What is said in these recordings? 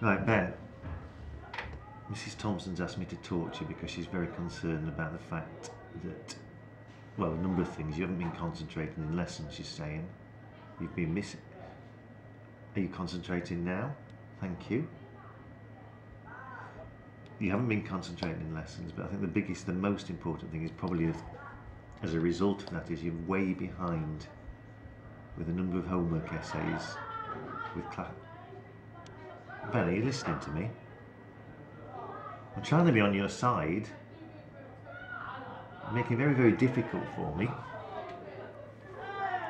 Right, Ben. Mrs. Thompson's asked me to talk to you because she's very concerned about the fact that, well, a number of things. You haven't been concentrating in lessons, she's saying. You've been missing. Are you concentrating now? Thank you. You haven't been concentrating in lessons, but I think the biggest, the most important thing is probably as, as a result of that is you're way behind with a number of homework essays with class. Ben, are you listening to me? I'm trying to be on your side. You're Making it very, very difficult for me.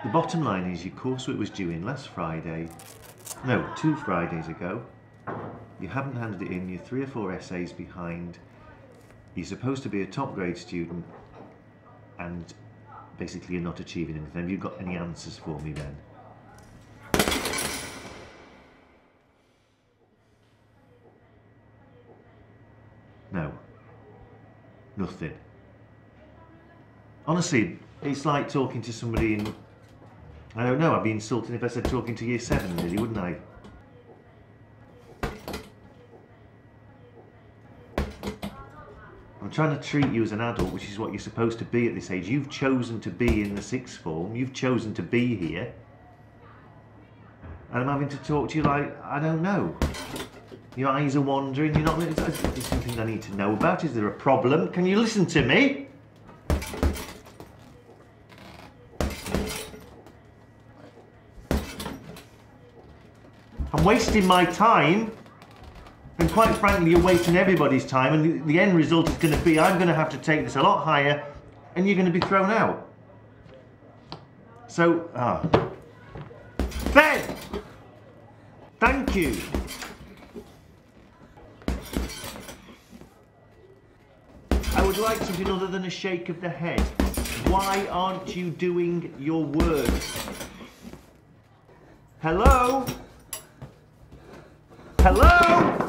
The bottom line is your coursework was due in last Friday. No, two Fridays ago. You haven't handed it in, you're three or four essays behind. You're supposed to be a top grade student and basically you're not achieving anything. Have you got any answers for me then? No. Nothing. Honestly, it's like talking to somebody in... I don't know, I'd be insulting if I said talking to year seven, really, wouldn't I? I'm trying to treat you as an adult, which is what you're supposed to be at this age. You've chosen to be in the sixth form. You've chosen to be here. And I'm having to talk to you like, I don't know. Your eyes are wandering. You're not. Is there something I need to know about? Is there a problem? Can you listen to me? I'm wasting my time. And quite frankly, you're wasting everybody's time. And the, end result is going to be I'm going to have to take this a lot higher and you're going to be thrown out. So, ah. Ben! Thank you. Would like something other than a shake of the head. Why aren't you doing your work? Hello? Hello?